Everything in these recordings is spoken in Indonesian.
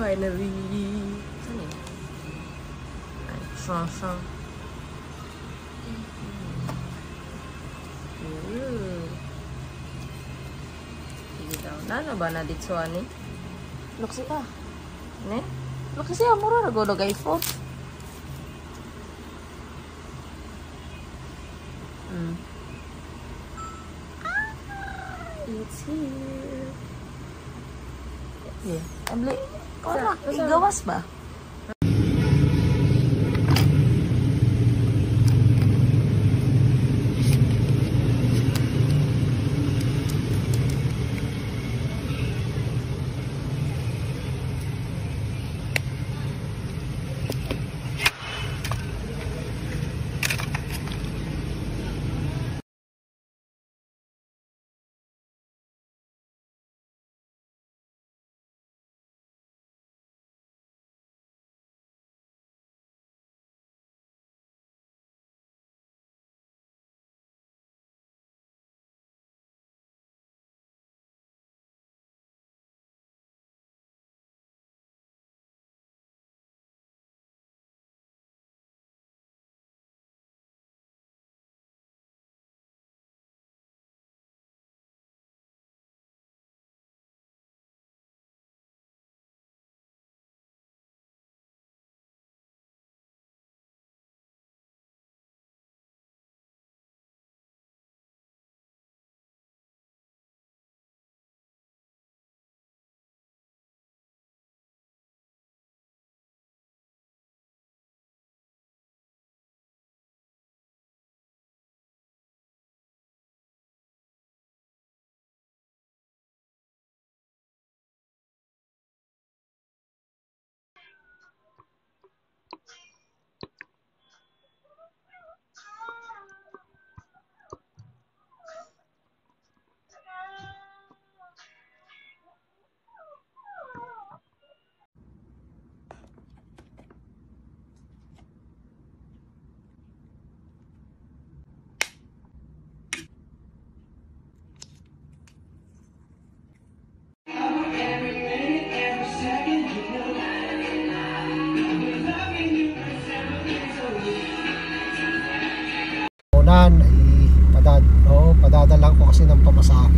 Finally. Saan yun? Ay, song, song. Ooh. Sige daw. Nano ba na dito ani? Luksi ka. Ne? Luksi siya, mura na gulog iPhone. Mm. It's here. Yeah. Abli. Wala, Correct. Igawas ba? Unan ay padad, no, padadalang ko kasi ng pamasahe.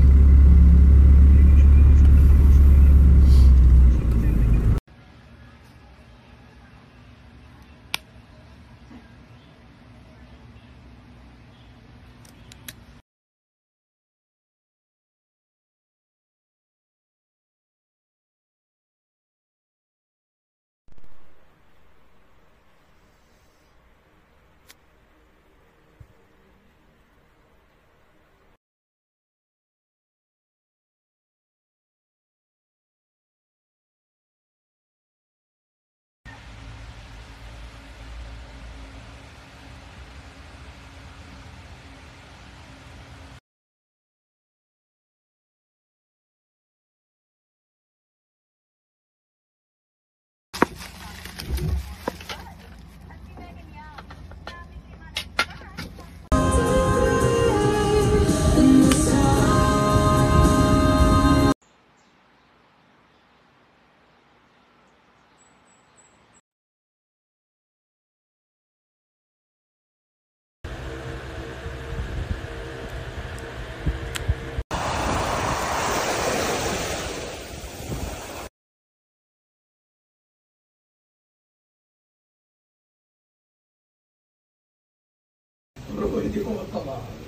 てこなかったな。